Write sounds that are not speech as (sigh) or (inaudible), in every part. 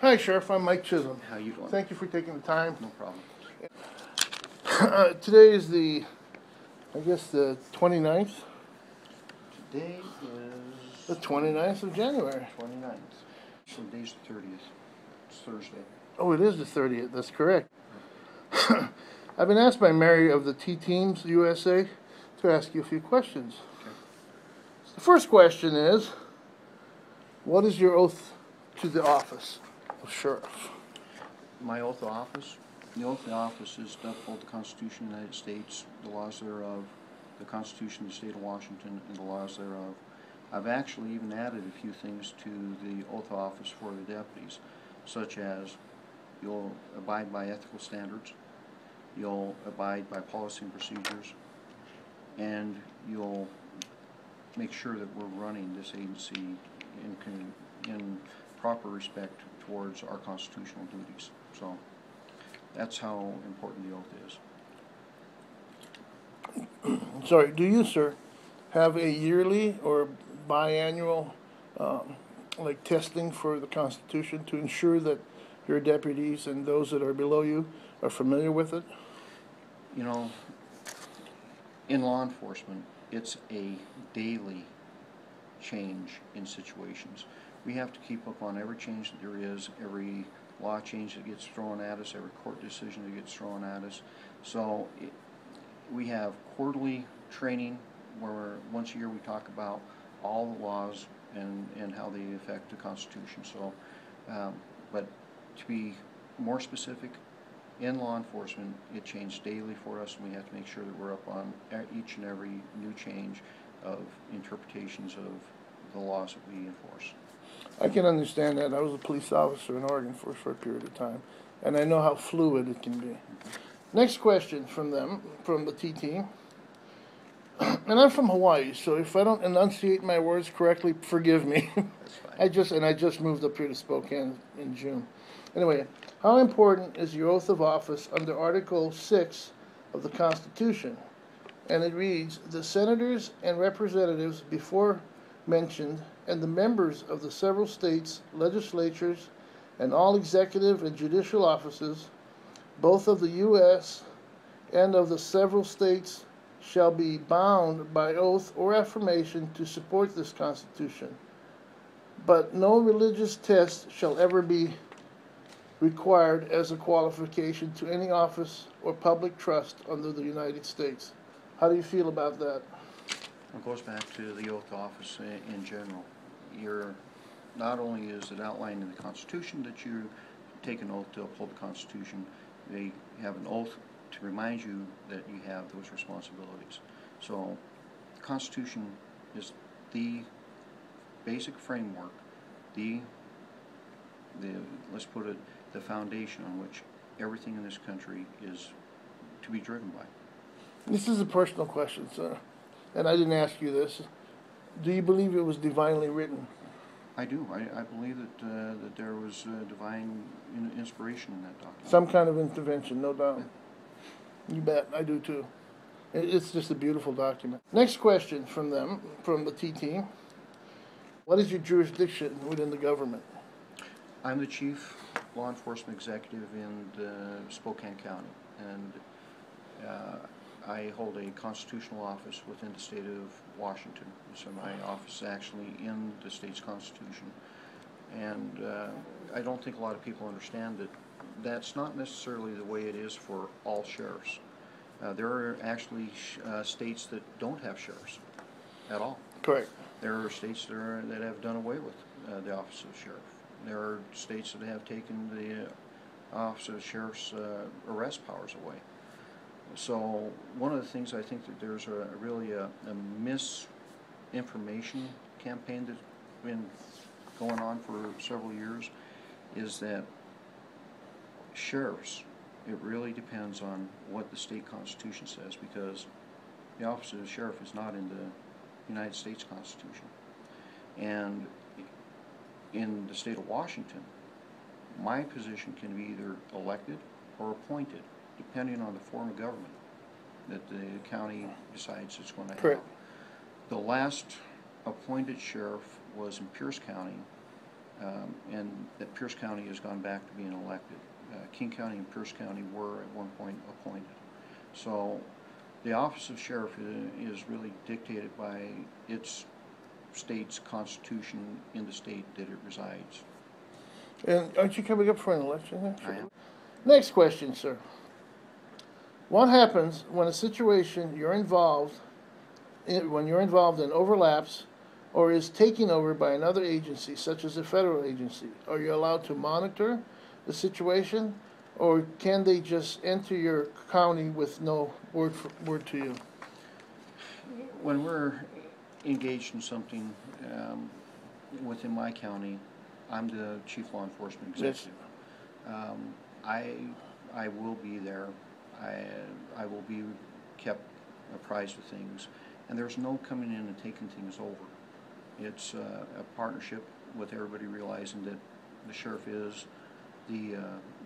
Hi, Sheriff, I'm Mike Chism. How you doing? Thank you for taking the time. No problem. Uh, Today is the, I guess, the 29th, Today is... the is 29th of January. 29th. So today's the thirtieth. It's Thursday. Oh, it is the 30th, that's correct. (clears throat) I've been asked by Mary of the T-Teams USA to ask you a few questions. Okay. The first question is, what is your oath to the office of sheriff? My oath of office, the oath of office is to uphold the Constitution of the United States, the laws thereof, the Constitution of the State of Washington, and the laws thereof. I've actually even added a few things to the oath of office for the deputies, such as you'll abide by ethical standards, you'll abide by policy and procedures, and you'll make sure that we're running this agency in, in proper respect towards our constitutional duties. So that's how important the oath is. (clears throat) Sorry, do you, sir, have a yearly or biannual, um, like testing for the Constitution to ensure that your deputies and those that are below you are familiar with it? You know, in law enforcement, it's a daily change in situations. We have to keep up on every change that there is, every law change that gets thrown at us, every court decision that gets thrown at us. So it, we have quarterly training where once a year we talk about all the laws and, and how they affect the Constitution. So, um, but to be more specific, in law enforcement, it changed daily for us, and we have to make sure that we're up on each and every new change of interpretations of the laws that we enforce. I can understand that. I was a police officer in Oregon for a short period of time, and I know how fluid it can be. Next question from them, from the T team. And I'm from Hawaii, so if I don't enunciate my words correctly, forgive me. That's fine. (laughs) I just and I just moved up here to Spokane in June. Anyway, how important is your oath of office under Article Six of the Constitution? And it reads: the senators and representatives before mentioned, and the members of the several states legislatures, and all executive and judicial offices, both of the U.S. and of the several states, shall be bound by oath or affirmation to support this Constitution but no religious test shall ever be required as a qualification to any office or public trust under the United States. How do you feel about that? It goes back to the oath of office i- in general. You're, not only is it outlined in the Constitution that you take an oath to uphold the Constitution, they have an oath to remind you that you have those responsibilities. So, the Constitution is the basic framework, the, the, let's put it, the foundation on which everything in this country is to be driven by. This is a personal question, sir, and I didn't ask you this. Do you believe it was divinely written? I do. I, I believe that, uh, that there was uh, divine in- inspiration in that document. Some kind of intervention, no doubt. You bet, I do too. It, it's just a beautiful document. Next question from them, from the T team. What is your jurisdiction within the government? I'm the chief law enforcement executive in uh, Spokane County, and uh, I hold a constitutional office within the state of Washington. So my office is actually in the state's constitution. And uh, I don't think a lot of people understand that that's not necessarily the way it is for all sheriffs. Uh, There are actually sh- uh, states that don't have sheriffs at all. Correct. There are states that, are, that have done away with uh, the office of sheriff. There are states that have taken the uh, office of sheriff's uh, arrest powers away. So one of the things I think that there's a really a, a misinformation campaign that's been going on for several years is that sheriffs, it really depends on what the state constitution says because the office of the sheriff is not in the United States Constitution. And in the state of Washington, my position can be either elected or appointed, depending on the form of government that the county decides it's going to have. Correct. The last appointed sheriff was in Pierce County, um, and that Pierce County has gone back to being elected. Uh, King County and Pierce County were at one point appointed. So the office of sheriff is really dictated by its state's constitution in the state that it resides. And aren't you coming up for an election next I year? am. Next question, sir. What happens when a situation you're involved, in, when you're involved in overlaps or is taken over by another agency, such as a federal agency? Are you allowed to monitor the situation, or can they just enter your county with no word for, word to you? When we're engaged in something um, within my county, I'm the chief law enforcement Yes. executive. Um, I, I will be there. I, I will be kept apprised of things. And there's no coming in and taking things over. It's uh, a partnership with everybody realizing that the sheriff is the, uh,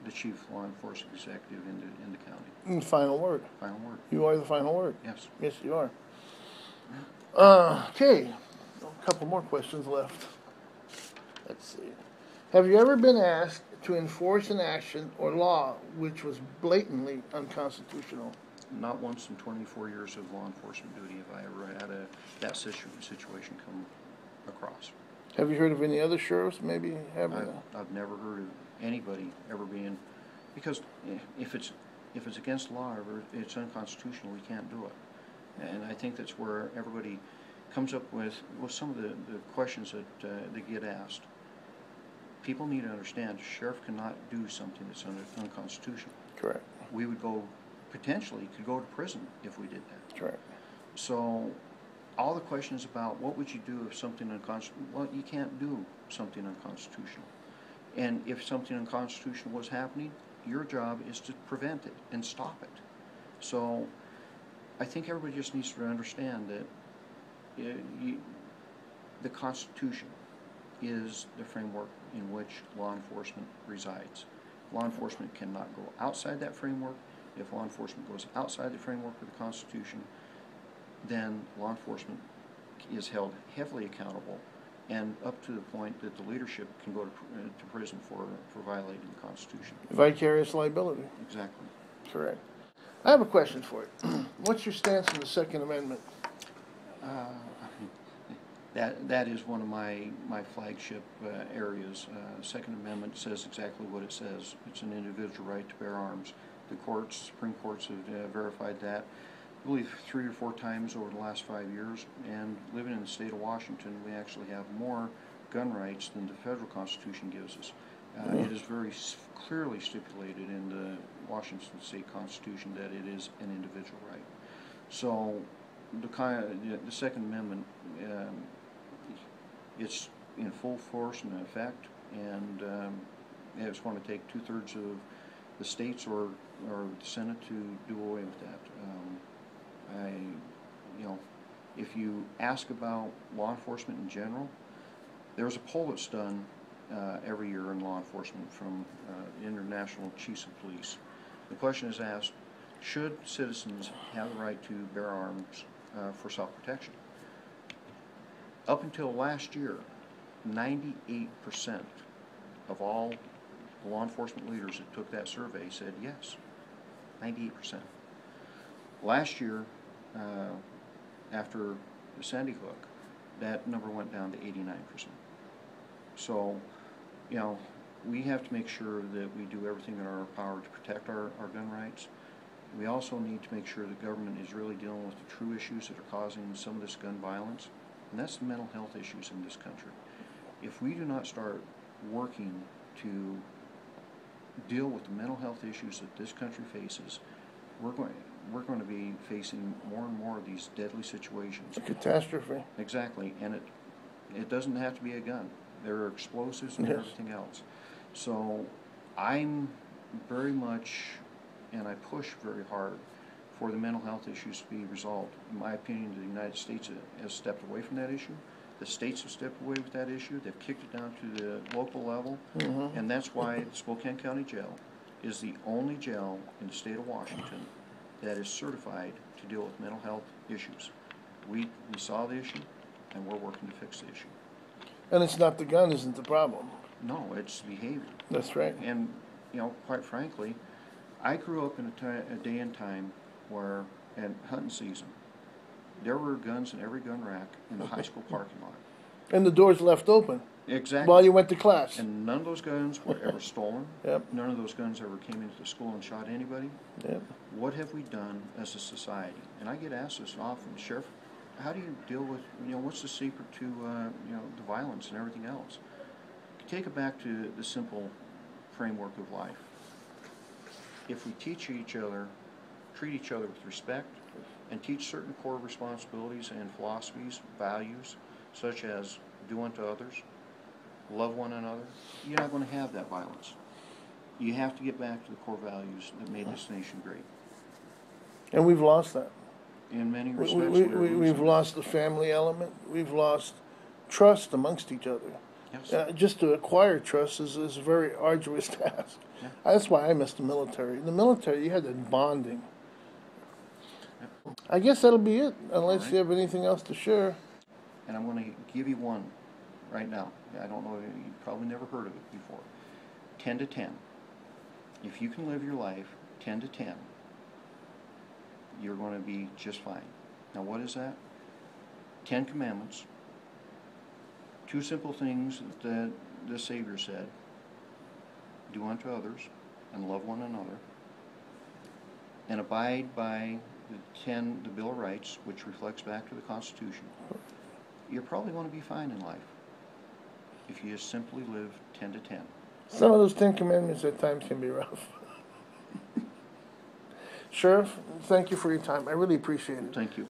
the chief law enforcement executive in the, in the county. Mm, Final word. Final word, You are the final word. yes. Yes, you are. Uh, okay, a couple more questions left. Let's see. Have you ever been asked to enforce an action or law which was blatantly unconstitutional? Not once in twenty-four years of law enforcement duty have I ever had a, that situ- situation come across. Have you heard of any other sheriffs maybe having I've, a? I've never heard of anybody ever being, because if it's, if it's against law or it's unconstitutional, we can't do it. And I think that's where everybody comes up with, with some of the, the questions that, uh, they get asked. People need to understand, sheriff cannot do something that's un- unconstitutional. Correct, We would go, potentially could go to prison if we did that. correct. So, all the questions about what would you do if something unconstitutional, well, you can't do something unconstitutional. And if something unconstitutional was happening, your job is to prevent it and stop it. So, I think everybody just needs to understand that uh, you, the Constitution is the framework in which law enforcement resides. Law enforcement cannot go outside that framework. If law enforcement goes outside the framework of the Constitution, then law enforcement is held heavily accountable and up to the point that the leadership can go to, pr- uh, to prison for, for violating the Constitution. Vicarious liability, Exactly. correct. I have a question for you. (clears throat) What's your stance on the Second Amendment? Uh, That, that is one of my, my flagship uh, areas. Uh, Second Amendment says exactly what it says. It's an individual right to bear arms. The courts, Supreme Courts have uh, verified that, I believe, three or four times over the last five years. And living in the state of Washington, we actually have more gun rights than the federal Constitution gives us. Uh, It is very s- clearly stipulated in the Washington State Constitution that it is an individual right. So, the kind, the, the Second Amendment, um, it's in full force and effect, and, um, it's gonna take two-thirds of the states or, or the Senate to do away with that. Um, I, you know, if you ask about law enforcement in general, there's a poll that's done, uh, every year in law enforcement from, uh, International Chiefs of Police. The question is asked, should citizens have the right to bear arms, uh, for self-protection? Up until last year, ninety-eight percent of all law enforcement leaders that took that survey said yes. Ninety-eight percent. Last year, uh, after Sandy Hook, that number went down to eighty-nine percent. So, you know, we have to make sure that we do everything in our power to protect our, our gun rights. We also need to make sure the government is really dealing with the true issues that are causing some of this gun violence, and that's the mental health issues in this country. If we do not start working to deal with the mental health issues that this country faces, we're going, we're going to be facing more and more of these deadly situations. A catastrophe. Exactly, and it, it doesn't have to be a gun. There are explosives and Yes. everything else. So I'm very much, and I push very hard for the mental health issues to be resolved. In my opinion, the United States has stepped away from that issue. The states have stepped away with that issue. They've kicked it down to the local level. Mhm. And that's why Spokane County Jail is the only jail in the state of Washington that is certified to deal with mental health issues. We, we saw the issue, and we're working to fix the issue. And it's not the gun isn't the problem. No, it's behavior. That's right. And, you know, quite frankly, I grew up in a a day and time where, at hunting season, there were guns in every gun rack in the high school parking lot. And the doors left open Exactly. while you went to class. And none of those guns were ever (laughs) stolen. Yep, None of those guns ever came into the school and shot anybody. yep. What have we done as a society? And I get asked this often, Sheriff, how do you deal with, you know, what's the secret to, uh, you know, the violence and everything else? Take it back to the simple framework of life. If we teach each other, treat each other with respect, and teach certain core responsibilities and philosophies, values, such as do unto others, love one another, you're not gonna have that violence. You have to get back to the core values that made this nation great. And we've lost that. In many We, respects, we, we're we, we've lost the family element. We've lost trust amongst each other. Yes. Uh, just to acquire trust is, is a very arduous (laughs) task. Yeah. That's why I miss the military. In the military, you had that bonding. I guess that'll be it, unless you have anything else to share. And I'm gonna give you one right now. I don't know, you've probably never heard of it before. Ten to ten. If you can live your life ten to ten, you're gonna be just fine. Now, what is that? Ten commandments. Two simple things that the Savior said. Do unto others and love one another. And abide by the ten, the Bill of Rights, which reflects back to the Constitution you're probably going to be fine in life if you just simply live 10 to 10. Some of those Ten Commandments at times can be rough. (laughs) Sheriff, thank you for your time. I really appreciate it. Thank you.